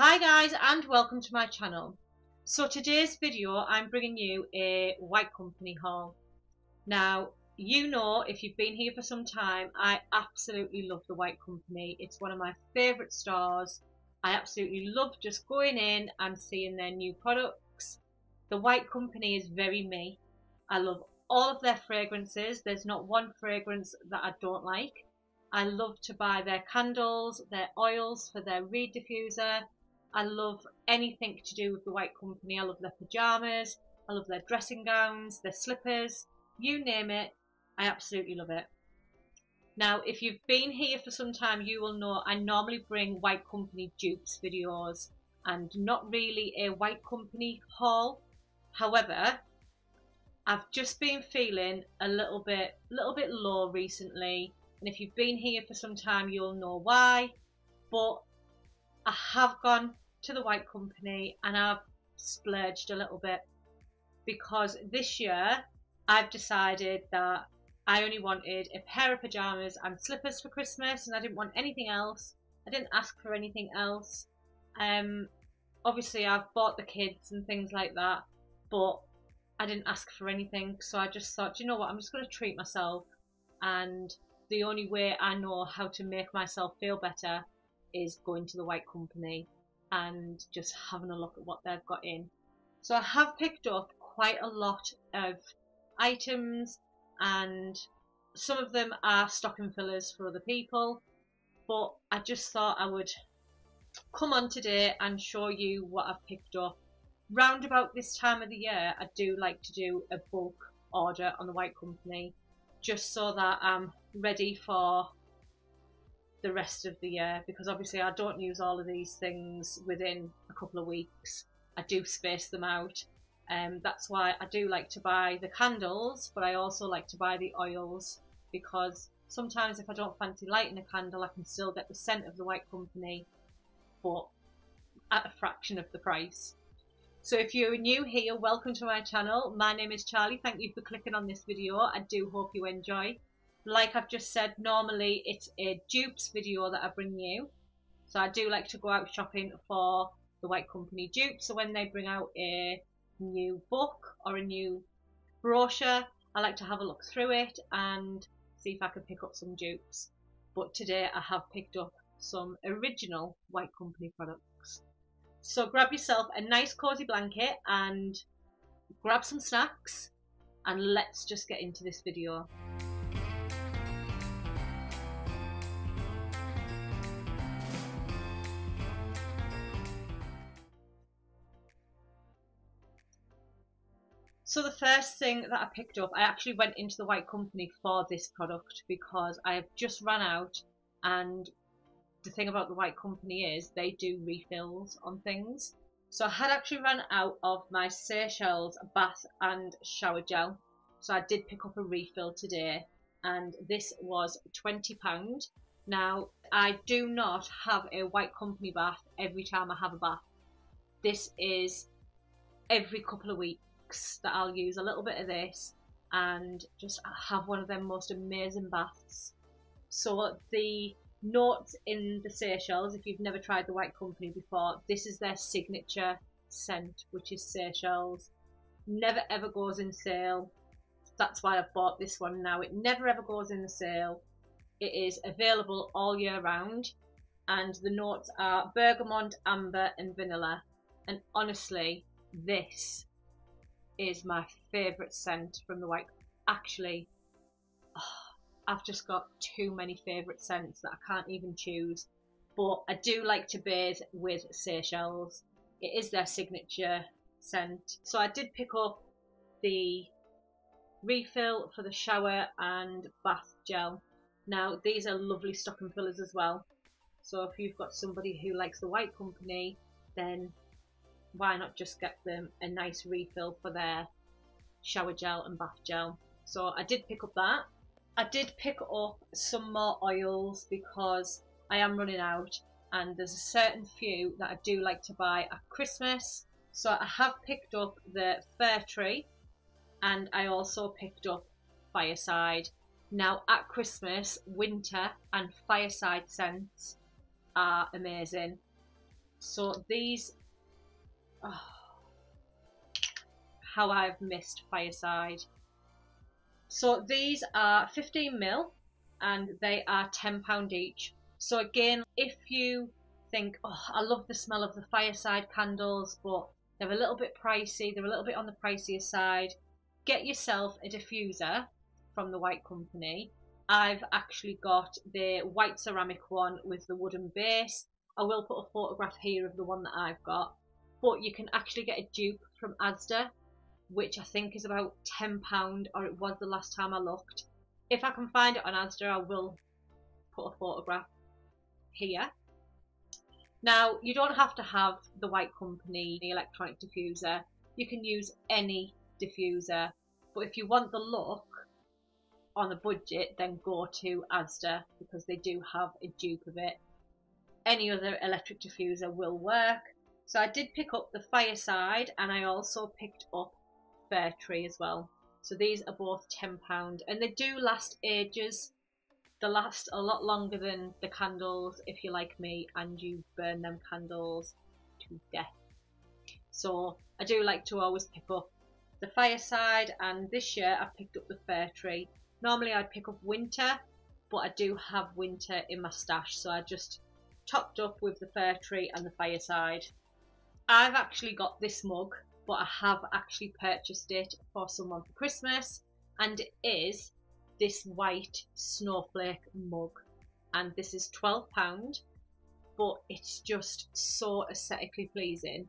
Hi guys and welcome to my channel. So today's video I'm bringing you a White Company haul. Now you know if you've been here for some time I absolutely love the White Company. It's one of my favourite stores. I absolutely love just going in and seeing their new products. The White Company is very me. I love all of their fragrances. There's not one fragrance that I don't like. I love to buy their candles, their oils for their reed diffuser. I love anything to do with the White Company. I love their pyjamas. I love their dressing gowns, their slippers. You name it, I absolutely love it. Now, if you've been here for some time, you will know I normally bring White Company dupes videos and not really a White Company haul. However, I've just been feeling a little bit, little bit low recently and if you've been here for some time you'll know why but I have gone to the White Company and I've splurged a little bit because this year I've decided that I only wanted a pair of pyjamas and slippers for Christmas and I didn't want anything else. I didn't ask for anything else. Um, obviously I've bought the kids and things like that, but I didn't ask for anything. So I just thought, you know what, I'm just going to treat myself and the only way I know how to make myself feel better is going to the White Company and just having a look at what they've got in. So I have picked up quite a lot of items and some of them are stocking fillers for other people but I just thought I would come on today and show you what I've picked up. Round about this time of the year I do like to do a bulk order on the White Company just so that I'm ready for the rest of the year because obviously I don't use all of these things within a couple of weeks. I do space them out. Um, that's why I do like to buy the candles, but I also like to buy the oils because sometimes if I don't fancy lighting a candle, I can still get the scent of the White Company, but at a fraction of the price. So if you're new here, welcome to my channel. My name is Charlie. Thank you for clicking on this video. I do hope you enjoy. Like I've just said, normally it's a dupes video that I bring you. So I do like to go out shopping for the White Company dupes. So when they bring out a new book or a new brochure, I like to have a look through it and see if I can pick up some dupes. But today I have picked up some original White Company products. So grab yourself a nice cozy blanket and grab some snacks and let's just get into this video. So the first thing that I picked up, I actually went into the White Company for this product because I have just run out and the thing about the White Company is they do refills on things. So I had actually run out of my Seychelles bath and shower gel. So I did pick up a refill today and this was £20. Now, I do not have a White Company bath every time I have a bath. This is every couple of weeks that I'll use a little bit of this and just have one of them most amazing baths. So the notes in the Seychelles, if you've never tried the White Company before, this is their signature scent, which is Seychelles. Never ever goes in sale. That's why I've bought this one now. It never ever goes in the sale. It is available all year round, and the notes are bergamot, amber, and vanilla. And honestly, this is my favourite scent from the White. Actually, oh, I've just got too many favourite scents that I can't even choose. But I do like to bathe with Seychelles. It is their signature scent. So I did pick up the refill for the shower and bath gel. Now these are lovely stocking fillers as well. So if you've got somebody who likes the White Company, then why not just get them a nice refill for their shower gel and bath gel. So I did pick up that. I did pick up some more oils because I am running out and there's a certain few that I do like to buy at Christmas. So I have picked up the Fir Tree and I also picked up Fireside. Now at Christmas, winter and fireside scents are amazing. So these, oh, how I've missed Fireside. So these are 15 mil and they are £10 each. So again, if you think, oh, I love the smell of the Fireside candles, but they're a little bit pricey, they're a little bit on the pricier side, get yourself a diffuser from the White Company. I've actually got the white ceramic one with the wooden base. I will put a photograph here of the one that I've got, but you can actually get a dupe from Asda, which I think is about £10, or it was the last time I looked. If I can find it on Asda, I will put a photograph here. Now, you don't have to have the White Company the electronic diffuser. You can use any diffuser. But if you want the look on a budget, then go to Asda because they do have a dupe of it. Any other electric diffuser will work. So I did pick up the Fireside and I also picked up Fir Tree as well. So these are both £10 and they do last ages they last a lot longer than the candles if you're like me and you burn them candles to death. So I do like to always pick up the fireside and this year I picked up the fir tree. Normally I'd pick up winter but I do have winter in my stash so I just topped up with the fir tree and the fireside. I've actually got this mug but I have actually purchased it for someone for Christmas and it is this white snowflake mug. And this is £12 but it's just so aesthetically pleasing.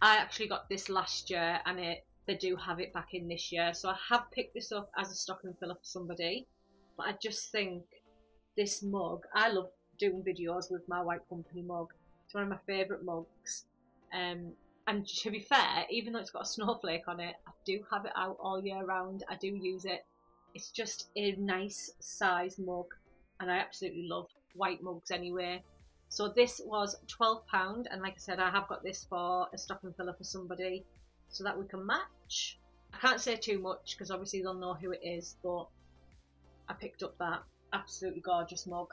I actually got this last year and it they do have it back in this year. So I have picked this up as a stocking filler for somebody but I just think this mug I love doing videos with my white company mug. It's one of my favourite mugs um, and to be fair even though it's got a snowflake on it I do have it out all year round I do use it it's just a nice size mug and I absolutely love white mugs anyway. So this was £12 and like I said I have got this for a stocking filler for somebody so that we can match. I can't say too much because obviously they'll know who it is but I picked up that absolutely gorgeous mug.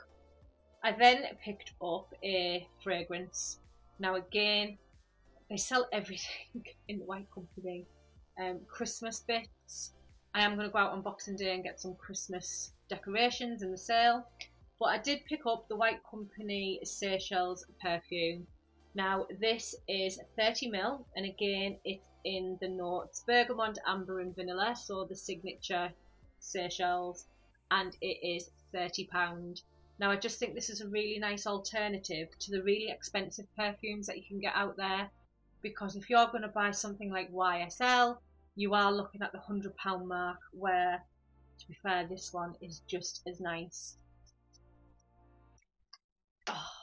I then picked up a fragrance. Now again they sell everything in the White Company. Um, Christmas bits, I am going to go out on Boxing Day and get some Christmas decorations in the sale. But I did pick up the White Company Seychelles perfume. Now this is 30ml and again it's in the notes bergamot, amber and vanilla, so the signature Seychelles and it is £30. Now I just think this is a really nice alternative to the really expensive perfumes that you can get out there because if you're going to buy something like YSL you are looking at the hundred pound mark where to be fair this one is just as nice. Oh.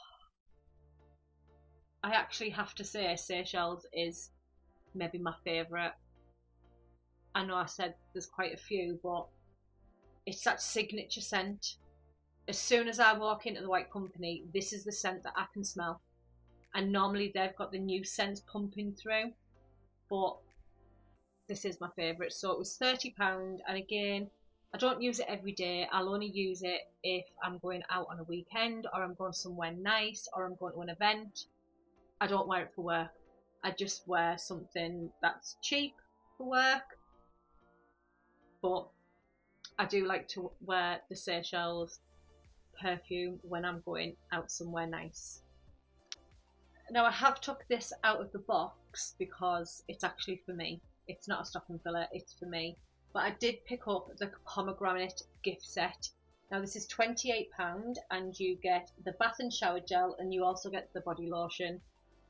I actually have to say Seychelles is maybe my favourite. I know I said there's quite a few but it's that signature scent. As soon as I walk into the White Company this is the scent that I can smell and normally they've got the new scents pumping through but this is my favourite. So it was £30 and again, I don't use it every day. I'll only use it if I'm going out on a weekend or I'm going somewhere nice or I'm going to an event. I don't wear it for work. I just wear something that's cheap for work. But I do like to wear the Seychelles perfume when I'm going out somewhere nice. Now I have took this out of the box because it's actually for me. It's not a stocking filler, it's for me. But I did pick up the pomegranate gift set. Now this is £28 and you get the bath and shower gel and you also get the body lotion.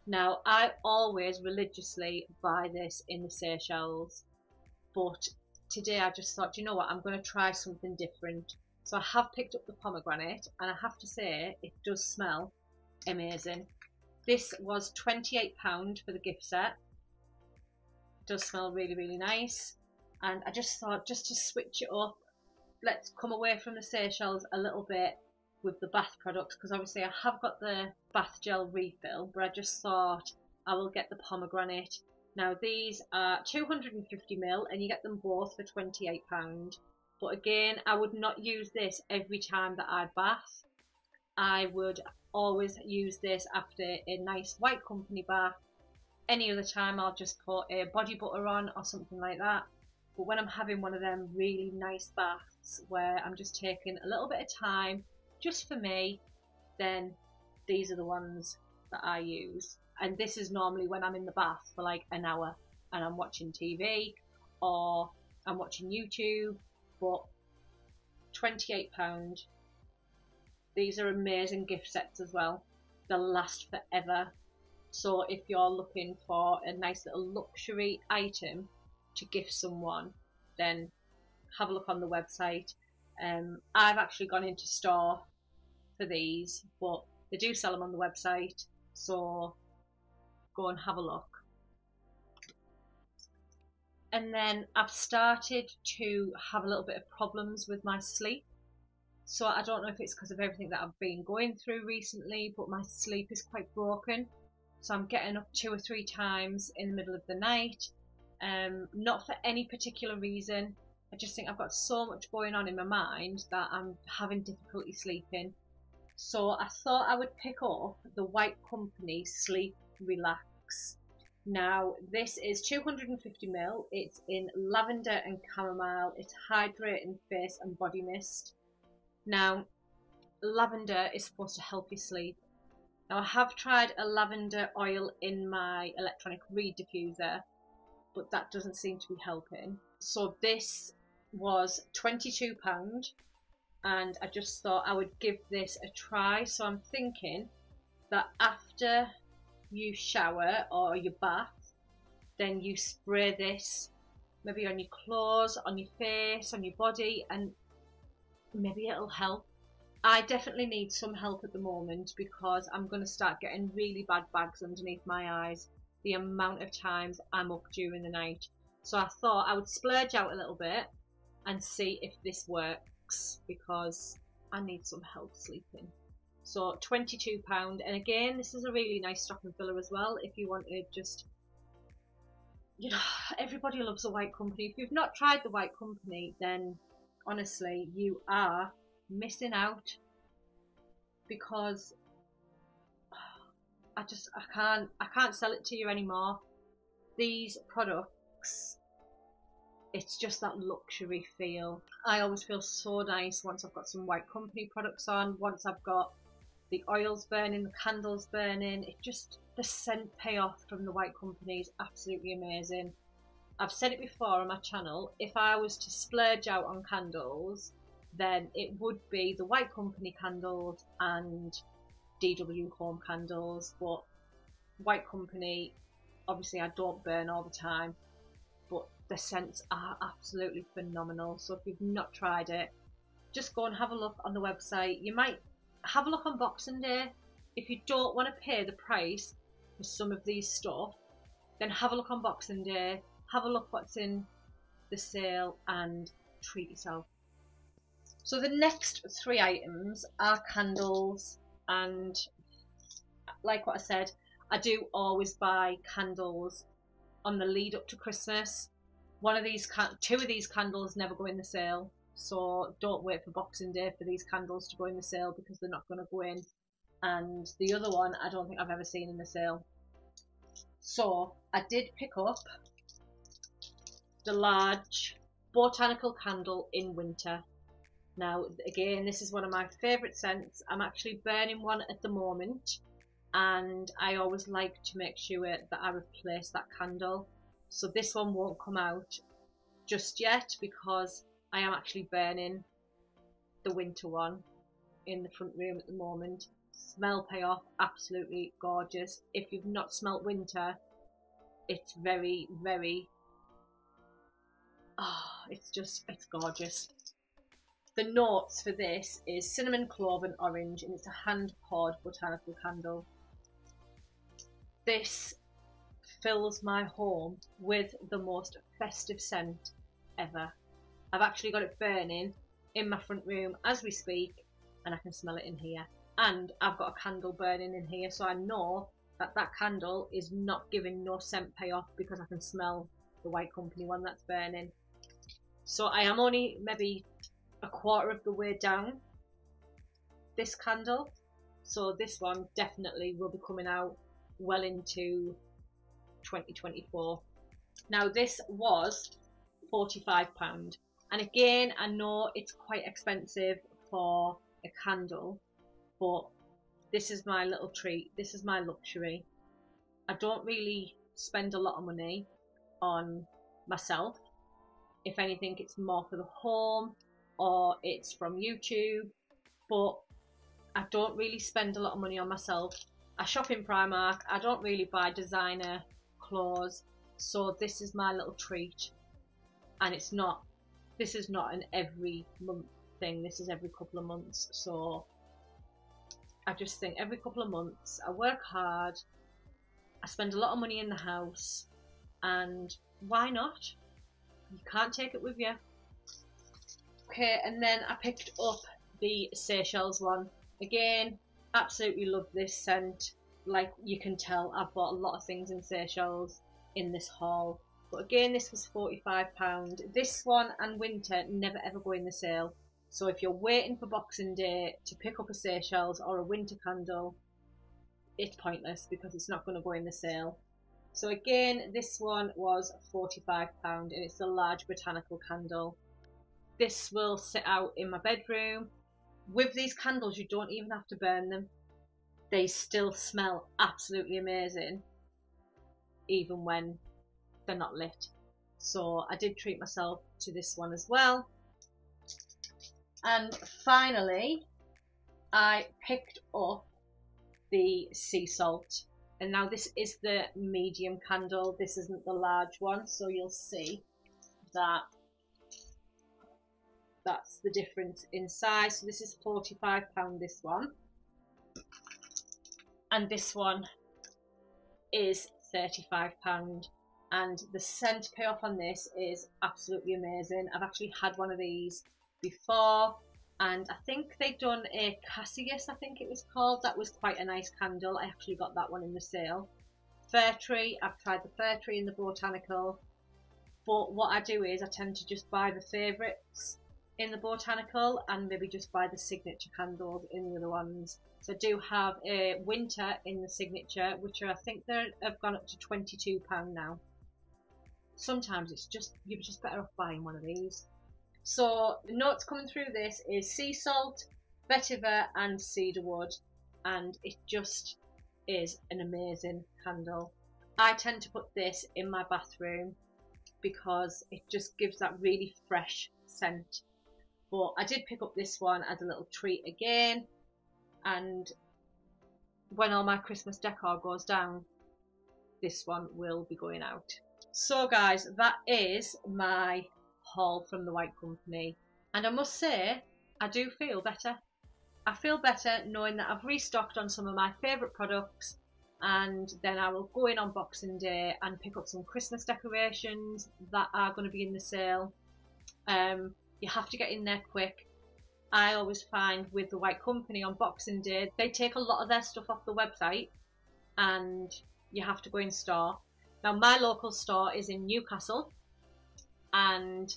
Now I always religiously buy this in the Seychelles but today I just thought, you know what, I'm going to try something different. So I have picked up the pomegranate and I have to say it does smell amazing. This was £28 for the gift set does smell really, really nice. And I just thought, just to switch it up, let's come away from the Seychelles a little bit with the bath products because obviously I have got the bath gel refill, but I just thought I will get the pomegranate. Now these are 250ml and you get them both for £28. But again, I would not use this every time that I bath. I would always use this after a nice white company bath. Any other time I'll just put a body butter on or something like that. But when I'm having one of them really nice baths where I'm just taking a little bit of time just for me, then these are the ones that I use. And this is normally when I'm in the bath for like an hour and I'm watching TV or I'm watching YouTube. But £28. These are amazing gift sets as well. They'll last forever. So if you're looking for a nice little luxury item to gift someone, then have a look on the website. Um, I've actually gone into store for these, but they do sell them on the website, so go and have a look. And then I've started to have a little bit of problems with my sleep. So I don't know if it's because of everything that I've been going through recently, but my sleep is quite broken. So I'm getting up two or three times in the middle of the night. Um, not for any particular reason. I just think I've got so much going on in my mind that I'm having difficulty sleeping. So I thought I would pick up the White Company Sleep Relax. Now this is 250ml, it's in lavender and chamomile, it's hydrating face and body mist. Now lavender is supposed to help you sleep. Now I have tried a lavender oil in my electronic reed diffuser, but that doesn't seem to be helping. So this was £22 and I just thought I would give this a try. So I'm thinking that after you shower or your bath, then you spray this maybe on your clothes, on your face, on your body, and maybe it'll help. I definitely need some help at the moment because I'm going to start getting really bad bags underneath my eyes the amount of times I'm up during the night. So I thought I would splurge out a little bit and see if this works because I need some help sleeping. So £22 and again this is a really nice stocking filler as well if you want to just you know everybody loves a white company. If you've not tried the white company then honestly you are missing out because I just I can't I can't sell it to you anymore. These products it's just that luxury feel. I always feel so nice once I've got some White Company products on, once I've got the oils burning, the candles burning, it just, the scent payoff from the White Company is absolutely amazing. I've said it before on my channel, if I was to splurge out on candles, then it would be the White Company candles and DW Home candles, but White Company, obviously I don't burn all the time, but the scents are absolutely phenomenal. So if you've not tried it, just go and have a look on the website. You might have a look on Boxing Day. If you don't want to pay the price for some of these stuff, then have a look on Boxing Day. Have a look what's in the sale and treat yourself. So the next three items are candles and like what I said, I do always buy candles on the lead up to Christmas one of these, two of these candles never go in the sale. So don't wait for Boxing Day for these candles to go in the sale because they're not going to go in. And the other one, I don't think I've ever seen in the sale. So I did pick up the large botanical candle in winter. Now, again, this is one of my favourite scents. I'm actually burning one at the moment, and I always like to make sure that I replace that candle. So this one won't come out just yet because I am actually burning the winter one in the front room at the moment. Smell payoff, absolutely gorgeous. If you've not smelt winter, it's very, very, oh, it's just, it's gorgeous. The notes for this is cinnamon, clove and orange and it's a hand poured botanical candle. This fills my home with the most festive scent ever. I've actually got it burning in my front room as we speak and I can smell it in here. And I've got a candle burning in here so I know that that candle is not giving no scent payoff because I can smell the White Company one that's burning. So I am only maybe a quarter of the way down this candle So this one definitely will be coming out well into 2024. Now this was £45 and again I know it's quite expensive for a candle but this is my little treat, this is my luxury. I don't really spend a lot of money on myself. If anything, it's more for the home or it's from YouTube, but I don't really spend a lot of money on myself. I shop in Primark, I don't really buy designer clothes, so this is my little treat. And it's not, this is not an every month thing, this is every couple of months, so I just think every couple of months I work hard, I spend a lot of money in the house, and why not? You can't take it with you. Okay, and then I picked up the Seychelles one. Again, absolutely love this scent. Like you can tell, I've bought a lot of things in Seychelles in this haul. But again, this was £45. This one and Winter never ever go in the sale. So if you're waiting for Boxing Day to pick up a Seychelles or a winter candle, it's pointless because it's not going to go in the sale. So again, this one was £45 and it's a large botanical candle. This will sit out in my bedroom. With these candles, you don't even have to burn them. They still smell absolutely amazing, even when they're not lit. So I did treat myself to this one as well. And finally, I picked up the sea salt. And now this is the medium candle. This isn't the large one. So you'll see that that's the difference in size. So this is £45, this one. And this one is £35 and the scent payoff on this is absolutely amazing. I've actually had one of these before and I think they've done a Cassius, I think it was called. That was quite a nice candle. I actually got that one in the sale. Fir tree, I've tried the fir tree and the botanical. But what I do is I tend to just buy the favourites in the botanical and maybe just buy the signature candles in the other ones. So I do have a winter in the signature, which are, I think they have gone up to £22 now. Sometimes it's just, you're just better off buying one of these. So the notes coming through this is sea salt, vetiver and cedarwood and it just is an amazing candle. I tend to put this in my bathroom because it just gives that really fresh scent. But I did pick up this one as a little treat again and when all my Christmas decor goes down this one will be going out. So guys that is my haul from the White Company. And I must say, I do feel better. I feel better knowing that I've restocked on some of my favourite products and then I will go in on Boxing Day and pick up some Christmas decorations that are going to be in the sale. Um, you have to get in there quick. I always find with the White Company on Boxing Day, they take a lot of their stuff off the website and you have to go in store. Now, my local store is in Newcastle and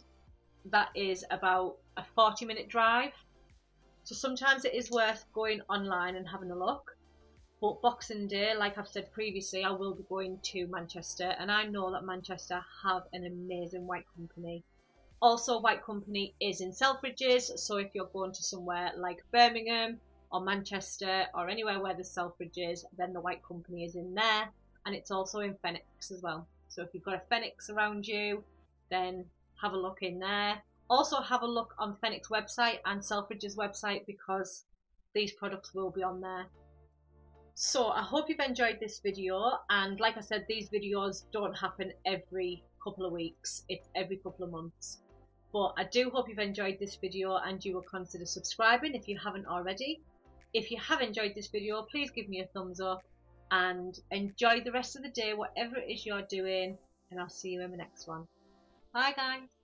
that is about a 40 minute drive. So sometimes it is worth going online and having a look. But Boxing Day, like I've said previously, I will be going to Manchester, and I know that Manchester have an amazing white company. Also, White Company is in Selfridges, so if you're going to somewhere like Birmingham or Manchester or anywhere where the Selfridges, then the White Company is in there, and it's also in Phoenix as well. So if you've got a Phoenix around you, then have a look in there. Also have a look on Phoenix website and Selfridges website because these products will be on there. So I hope you've enjoyed this video and like I said these videos don't happen every couple of weeks, it's every couple of months. But I do hope you've enjoyed this video and you will consider subscribing if you haven't already. If you have enjoyed this video please give me a thumbs up and enjoy the rest of the day whatever it is you're doing and I'll see you in the next one. Bye guys.